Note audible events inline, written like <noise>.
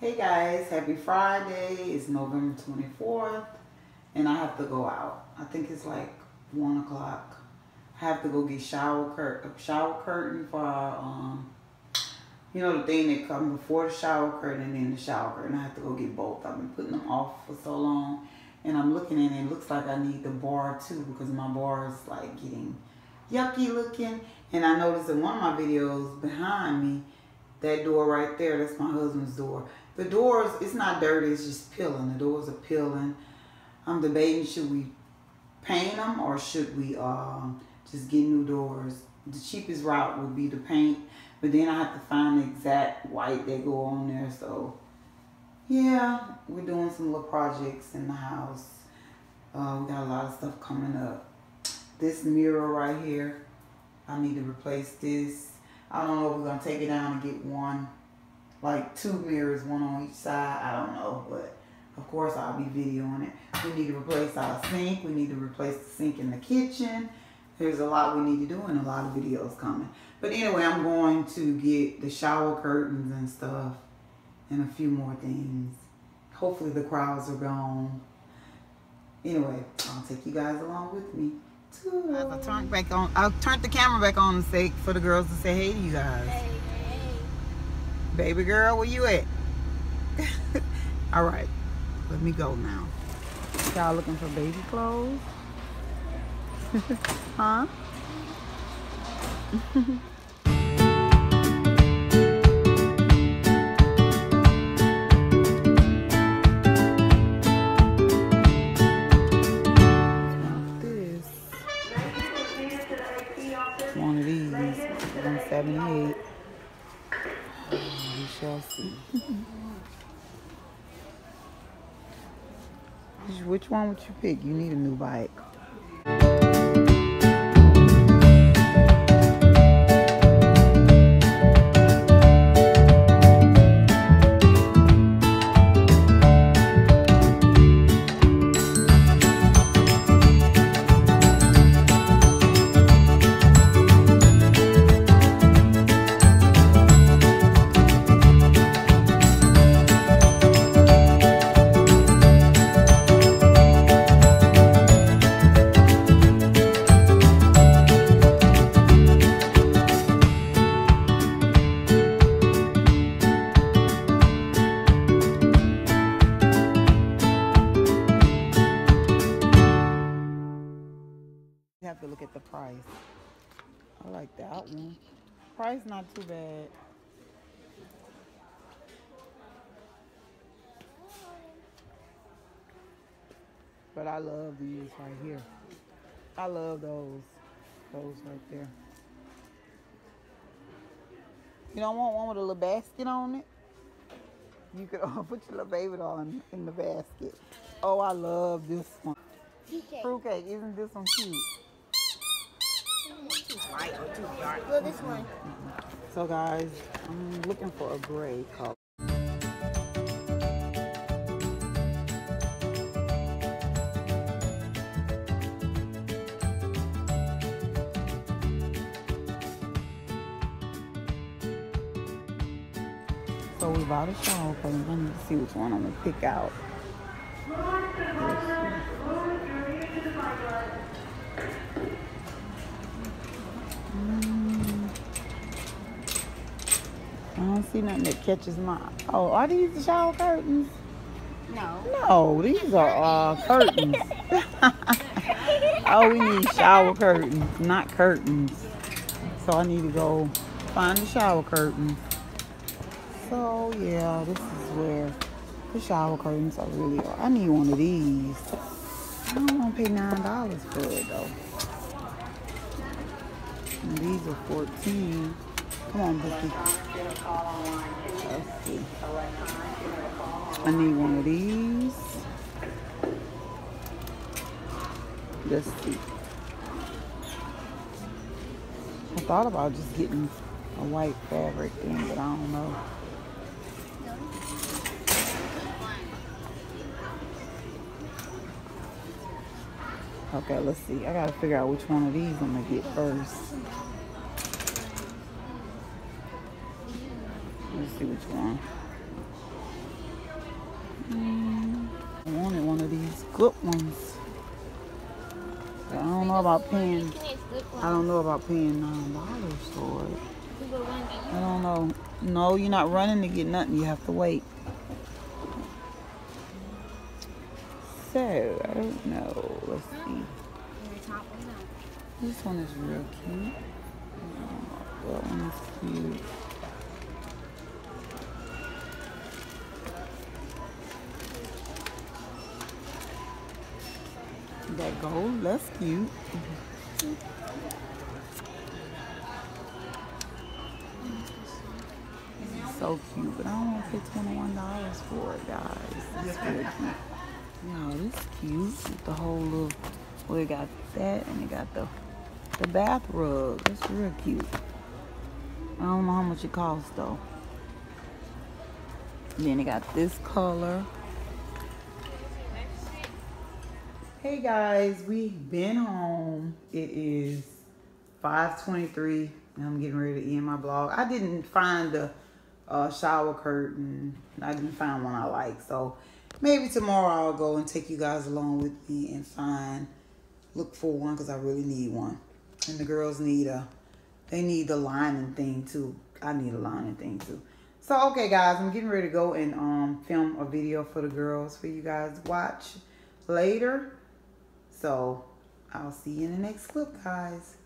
Hey guys, happy Friday. It's November 24th and I have to go out. I think it's like one o'clock. I have to go get shower cur shower curtain for our, um you know the thing that comes before the shower curtain and then the shower curtain. I have to go get both. I've been putting them off for so long and I'm looking in and it looks like I need the bar too because my bar is like getting yucky looking and I noticed in one of my videos behind me that door right there, that's my husband's door. The doors, it's not dirty, it's just peeling. The doors are peeling. I'm debating should we paint them or should we um, just get new doors. The cheapest route would be to paint, but then I have to find the exact white that go on there. So yeah, we're doing some little projects in the house. Uh, we got a lot of stuff coming up. This mirror right here, I need to replace this. I don't know if we're gonna take it down and get one, like two mirrors, one on each side. I don't know, but of course I'll be videoing it. We need to replace our sink. We need to replace the sink in the kitchen. There's a lot we need to do and a lot of videos coming. But anyway, I'm going to get the shower curtains and stuff and a few more things. Hopefully the crowds are gone. Anyway, I'll take you guys along with me. I turned back on. I turned the camera back on sake for the girls to say hey to you guys. Hey, hey. Baby girl, where you at? <laughs> All right, let me go now. Y'all looking for baby clothes? <laughs> huh? <laughs> 178. We shall see. Which one would you pick? You need a new bike. I like that one. Price not too bad. But I love these right here. I love those. Those right there. You don't want one with a little basket on it? You could <laughs> put your little baby doll in, in the basket. Oh, I love this one. TK. Fruitcake, isn't this one cute? So guys, I'm looking for a gray color. So we bought a shower curtain. Let me see which one I'm gonna pick out. I don't see nothing that catches my. Oh, are these the shower curtains? No. No, these are uh, curtains. <laughs> oh, we need shower curtains, not curtains. So I need to go find the shower curtains. So yeah, this is where the shower curtains are really are. I need one of these. I don't want to pay nine dollars for it though. And these are fourteen. Come on, Bookie. See. I need one of these. Let's see. I thought about just getting a white fabric thing, but I don't know. Okay, let's see. I gotta figure out which one of these I'm gonna get first. Let's see which one. Mm, I wanted one of these good ones. I don't know about paying. I don't know about paying nine dollars for it. I don't know. No, you're not running to get nothing. You have to wait. So I don't know. Let's see. This one is real cute. That one is cute. That gold, that's cute. so cute, but I don't want to pay $21 for it, guys. It's really cute. No, this cute. With the whole little, well, it got that and it got the the bath rug. That's real cute. I don't know how much it costs though. Then it got this color. Hey guys, we've been home. It is 5:23, and I'm getting ready to end my blog. I didn't find the uh, shower curtain. I didn't find one I like, so maybe tomorrow I'll go and take you guys along with me and find look for one because I really need one. And the girls need a they need the lining thing too. I need a lining thing too. So okay guys, I'm getting ready to go and um film a video for the girls for you guys to watch later. So I'll see you in the next clip guys.